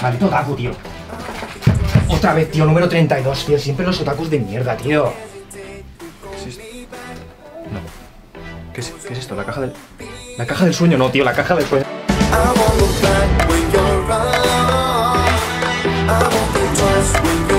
Maldito otaku, tío. Otra vez, tío, número 32, tío. Siempre los otakus de mierda, tío. ¿Qué es esto? No. ¿Qué es, qué es esto? ¿La caja del...? La caja del sueño, no, tío, la caja del sueño. ¿Esto qué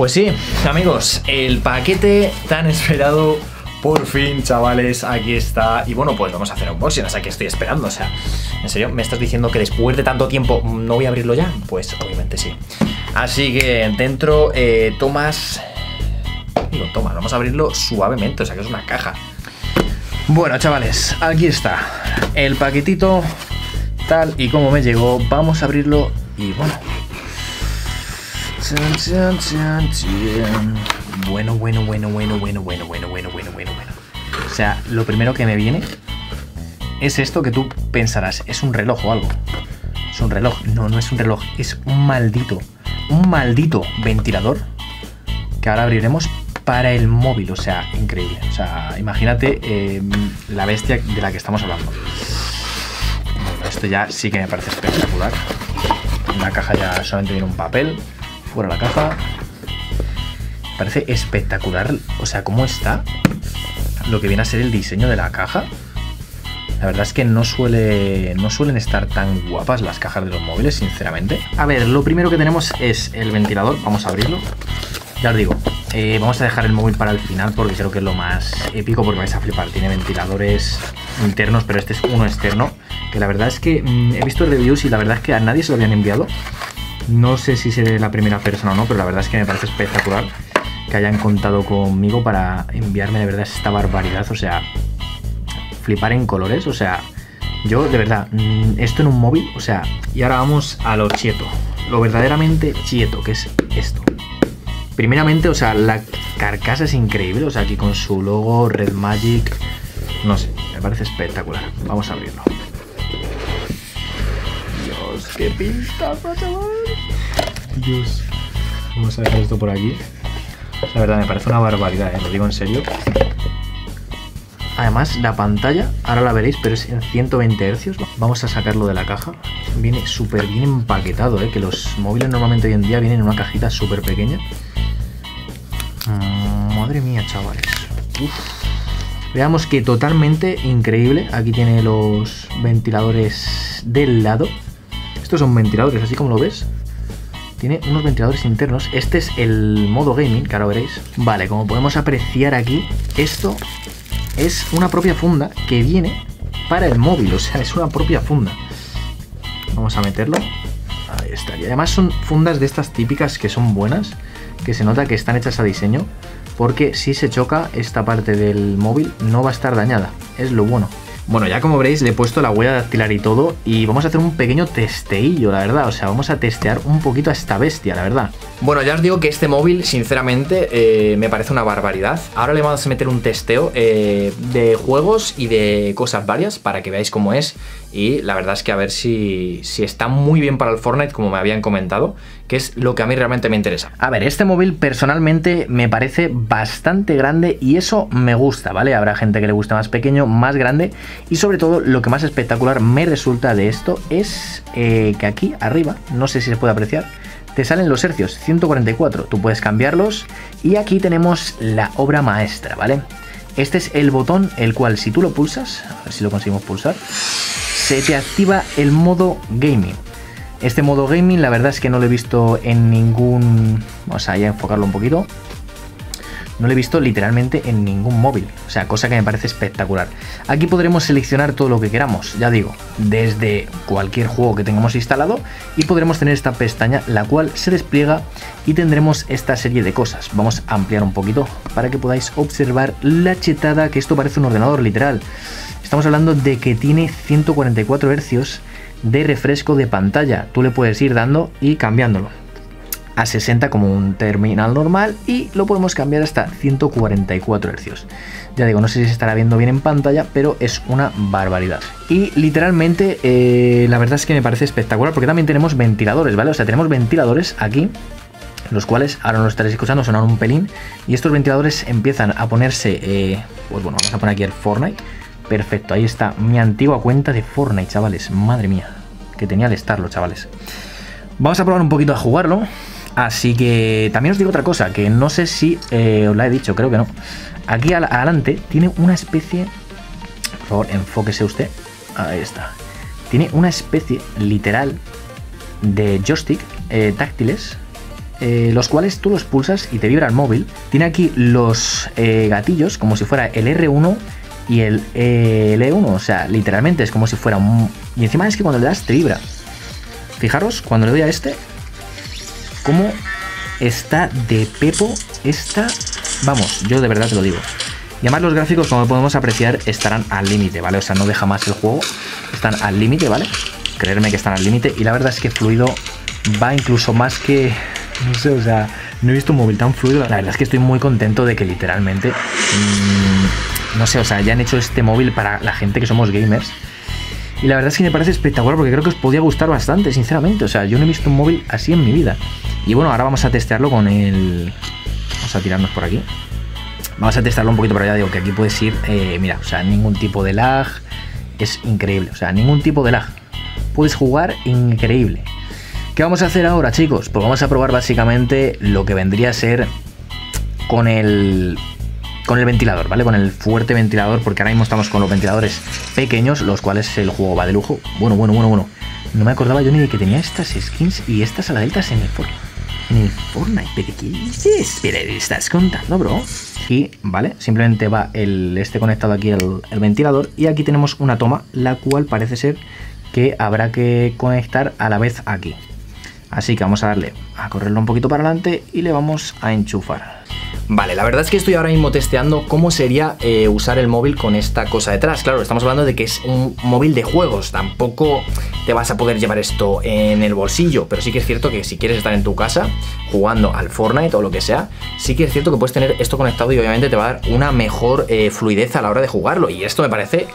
Pues sí, amigos, el paquete tan esperado, por fin, chavales, aquí está. Y bueno, pues vamos a hacer un unboxing, o sea que estoy esperando. O sea, ¿en serio? ¿Me estás diciendo que después de tanto tiempo no voy a abrirlo ya? Pues obviamente sí. Así que dentro eh, tomas... Digo, toma, vamos a abrirlo suavemente, o sea que es una caja. Bueno, chavales, aquí está. El paquetito tal y como me llegó. Vamos a abrirlo y bueno, Bueno, bueno, bueno, bueno, bueno, bueno, bueno, bueno, bueno, bueno, bueno. O sea, lo primero que me viene es esto que tú pensarás, es un reloj o algo. Es un reloj. No, no es un reloj, es un maldito, un maldito ventilador que ahora abriremos para el móvil. O sea, increíble. O sea, imagínate eh, la bestia de la que estamos hablando. Bueno, esto ya sí que me parece espectacular. En la caja ya solamente viene un papel fuera la caja. Parece espectacular, o sea, cómo está lo que viene a ser el diseño de la caja. La verdad es que no, suele, no suelen estar tan guapas las cajas de los móviles, sinceramente. A ver, lo primero que tenemos es el ventilador. Vamos a abrirlo. Ya os digo, eh, vamos a dejar el móvil para el final porque creo que es lo más épico porque vais a flipar. Tiene ventiladores internos, pero este es uno externo. Que la verdad es que mm, he visto reviews y la verdad es que a nadie se lo habían enviado. No sé si seré la primera persona o no, pero la verdad es que me parece espectacular que hayan contado conmigo para enviarme de verdad esta barbaridad. O sea, flipar en colores. O sea, yo de verdad, mm, esto en un móvil, o sea, y ahora vamos a lo chieto. Lo verdaderamente chieto, que es esto. Primeramente, o sea, la carcasa es increíble. O sea, aquí con su logo, Red Magic. No sé, me parece espectacular. Vamos a abrirlo. Dios, qué pintaza, chaval. Dios. Vamos a dejar esto por aquí. La verdad, me parece una barbaridad, ¿eh? lo digo en serio. Además, la pantalla, ahora la veréis, pero es en 120 Hz. Vamos a sacarlo de la caja. Viene súper bien empaquetado, ¿eh? que los móviles normalmente hoy en día vienen en una cajita súper pequeña. Mm, madre mía, chavales. Veamos que totalmente increíble. Aquí tiene los ventiladores del lado. Estos son ventiladores, así como lo ves. Tiene unos ventiladores internos. Este es el modo gaming, que ahora veréis. Vale, como podemos apreciar aquí, esto es una propia funda que viene para el móvil. O sea, es una propia funda. Vamos a meterlo. Ahí está. Y además son fundas de estas típicas que son buenas. Que se nota que están hechas a diseño. Porque si se choca esta parte del móvil no va a estar dañada. Es lo bueno. Bueno, ya como veréis le he puesto la huella dactilar y todo y vamos a hacer un pequeño testeillo, la verdad. O sea, vamos a testear un poquito a esta bestia, la verdad. Bueno, ya os digo que este móvil, sinceramente, eh, me parece una barbaridad. Ahora le vamos a meter un testeo eh, de juegos y de cosas varias para que veáis cómo es. Y la verdad es que a ver si, si está muy bien para el Fortnite, como me habían comentado, que es lo que a mí realmente me interesa. A ver, este móvil personalmente me parece bastante grande y eso me gusta, ¿vale? Habrá gente que le gusta más pequeño, más grande y sobre todo lo que más espectacular me resulta de esto es eh, que aquí arriba, no sé si se puede apreciar, te salen los hercios 144, tú puedes cambiarlos y aquí tenemos la obra maestra, ¿vale? Este es el botón el cual si tú lo pulsas, a ver si lo conseguimos pulsar, se te activa el modo gaming. Este modo gaming la verdad es que no lo he visto en ningún... Vamos a ya enfocarlo un poquito. No lo he visto literalmente en ningún móvil. O sea, cosa que me parece espectacular. Aquí podremos seleccionar todo lo que queramos, ya digo, desde cualquier juego que tengamos instalado y podremos tener esta pestaña la cual se despliega y tendremos esta serie de cosas. Vamos a ampliar un poquito para que podáis observar la chetada que esto parece un ordenador literal. Estamos hablando de que tiene 144 Hz de refresco de pantalla. Tú le puedes ir dando y cambiándolo a 60 como un terminal normal y lo podemos cambiar hasta 144 Hz. Ya digo, no sé si se estará viendo bien en pantalla, pero es una barbaridad. Y literalmente, eh, la verdad es que me parece espectacular porque también tenemos ventiladores, ¿vale? O sea, tenemos ventiladores aquí los cuales ahora no lo estaréis escuchando, sonar un pelín. Y estos ventiladores empiezan a ponerse, eh, pues bueno, vamos a poner aquí el Fortnite. Perfecto, ahí está mi antigua cuenta de Fortnite, chavales. Madre mía, que tenía de estarlo, chavales. Vamos a probar un poquito a jugarlo. Así que también os digo otra cosa, que no sé si eh, os la he dicho, creo que no. Aquí adelante tiene una especie... Por favor, enfóquese usted. Ahí está. Tiene una especie literal de joystick eh, táctiles eh, los cuales tú los pulsas y te vibra el móvil. Tiene aquí los gatillos como si fuera el R1 y el L1, o sea, literalmente es como si fuera un... Y encima es que cuando le das te vibra. Fijaros, cuando le doy a este, cómo está de pepo esta... Vamos, yo de verdad te lo digo. Y además los gráficos, como podemos apreciar, estarán al límite, ¿vale? O sea, no deja más el juego. Están al límite, ¿vale? Creerme que están al límite. Y la verdad es que fluido va incluso más que no sé, o sea, no he visto un móvil tan fluido. La verdad es que estoy muy contento de que literalmente, mmm, no sé, o sea, ya han hecho este móvil para la gente que somos gamers. Y la verdad es que me parece espectacular porque creo que os podía gustar bastante, sinceramente. O sea, yo no he visto un móvil así en mi vida. Y bueno, ahora vamos a testearlo con el... Vamos a tirarnos por aquí. Vamos a testarlo un poquito, pero ya digo que aquí puedes ir, eh, mira, o sea, ningún tipo de lag. Es increíble, o sea, ningún tipo de lag. Puedes jugar increíble. ¿Qué vamos a hacer ahora, chicos? Pues vamos a probar básicamente lo que vendría a ser con el con el ventilador, ¿vale? Con el fuerte ventilador, porque ahora mismo estamos con los ventiladores pequeños, los cuales el juego va de lujo. Bueno, bueno, bueno, bueno. No me acordaba yo ni de que tenía estas skins y estas aladitas en el Fortnite. En el Fortnite, ¿pero qué dices? ¿Pero estás contando, bro? Y, ¿vale? Simplemente va el este conectado aquí el, el ventilador y aquí tenemos una toma, la cual parece ser que habrá que conectar a la vez aquí. Así que vamos a darle a correrlo un poquito para adelante y le vamos a enchufar. Vale, la verdad es que estoy ahora mismo testeando cómo sería eh, usar el móvil con esta cosa detrás. Claro, estamos hablando de que es un móvil de juegos, tampoco te vas a poder llevar esto en el bolsillo, pero sí que es cierto que si quieres estar en tu casa jugando al Fortnite o lo que sea, sí que es cierto que puedes tener esto conectado y obviamente te va a dar una mejor eh, fluidez a la hora de jugarlo. Y esto me parece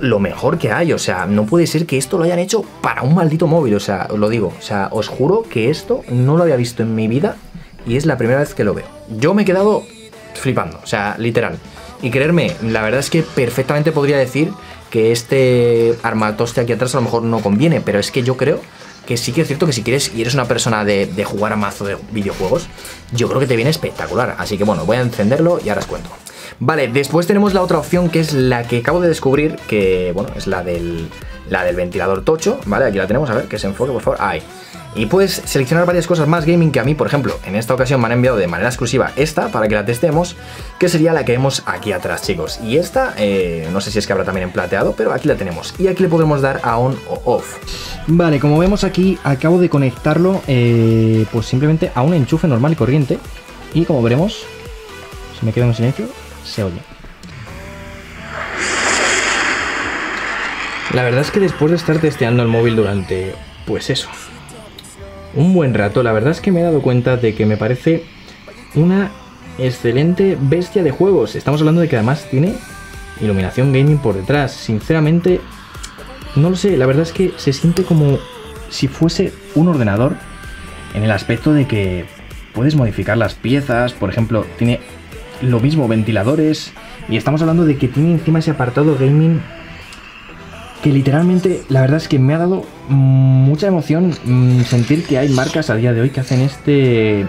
lo mejor que hay. O sea, no puede ser que esto lo hayan hecho para un maldito móvil. O sea, os lo digo. O sea, os juro que esto no lo había visto en mi vida y es la primera vez que lo veo. Yo me he quedado flipando. O sea, literal. Y creerme, la verdad es que perfectamente podría decir que este armatoste aquí atrás a lo mejor no conviene, pero es que yo creo que sí que es cierto que si quieres y eres una persona de, de jugar a mazo de videojuegos, yo creo que te viene espectacular. Así que bueno, voy a encenderlo y ahora os cuento. Vale, después tenemos la otra opción que es la que acabo de descubrir, que bueno, es la del, la del ventilador tocho, ¿vale? Aquí la tenemos, a ver, que se enfoque, por favor. Ahí. Y puedes seleccionar varias cosas más gaming que a mí, por ejemplo, en esta ocasión me han enviado de manera exclusiva esta para que la testemos, que sería la que vemos aquí atrás, chicos. Y esta, eh, no sé si es que habrá también en plateado, pero aquí la tenemos. Y aquí le podemos dar a on o off. Vale, como vemos aquí, acabo de conectarlo, eh, pues simplemente a un enchufe normal y corriente. Y como veremos, si me quedo en silencio, se oye. La verdad es que después de estar testeando el móvil durante, pues eso, un buen rato, la verdad es que me he dado cuenta de que me parece una excelente bestia de juegos. Estamos hablando de que además tiene iluminación gaming por detrás. Sinceramente, no lo sé, la verdad es que se siente como si fuese un ordenador en el aspecto de que puedes modificar las piezas, por ejemplo, tiene lo mismo, ventiladores. Y estamos hablando de que tiene encima ese apartado gaming que literalmente, la verdad es que me ha dado mucha emoción mm, sentir que hay marcas a día de hoy que hacen este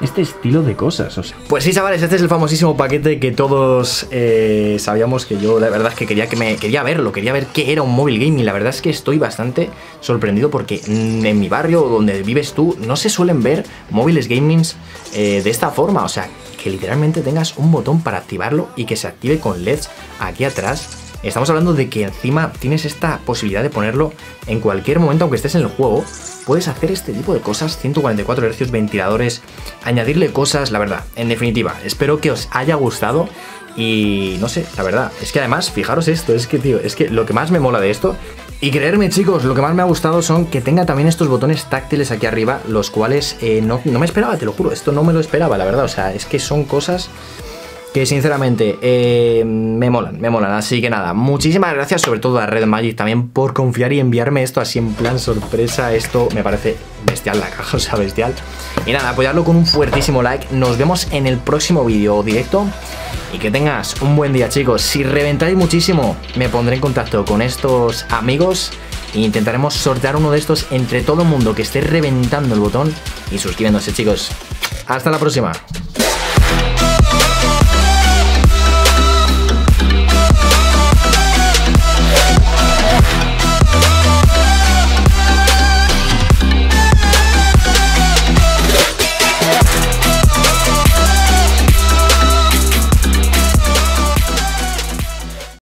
este estilo de cosas. O sea. Pues sí, chavales, este es el famosísimo paquete que todos eh, sabíamos que yo, la verdad es que quería que me quería verlo, quería ver qué era un móvil gaming. La verdad es que estoy bastante sorprendido porque en mi barrio donde vives tú no se suelen ver móviles gamings eh, de esta forma. O sea, que literalmente tengas un botón para activarlo y que se active con LEDs aquí atrás. Estamos hablando de que encima tienes esta posibilidad de ponerlo en cualquier momento, aunque estés en el juego. Puedes hacer este tipo de cosas, 144 Hz, ventiladores, añadirle cosas, la verdad. En definitiva, espero que os haya gustado. Y no sé, la verdad, es que además, fijaros esto, es que, tío, es que lo que más me mola de esto y creerme chicos, lo que más me ha gustado son que tenga también estos botones táctiles aquí arriba, los cuales eh, no, no, me esperaba, te lo juro, esto no me lo esperaba, la verdad, o sea, es que son cosas que sinceramente eh, me molan, me molan. Así que nada, muchísimas gracias sobre todo a Red Magic también por confiar y enviarme esto así en plan sorpresa. Esto me parece bestial la caja, o sea, bestial. Y nada, apoyarlo con un fuertísimo like. Nos vemos en el próximo vídeo directo. Y que tengas un buen día, chicos. Si reventáis muchísimo, me pondré en contacto con estos amigos e intentaremos sortear uno de estos entre todo el mundo que esté reventando el botón y suscribiéndose, chicos. Hasta la próxima.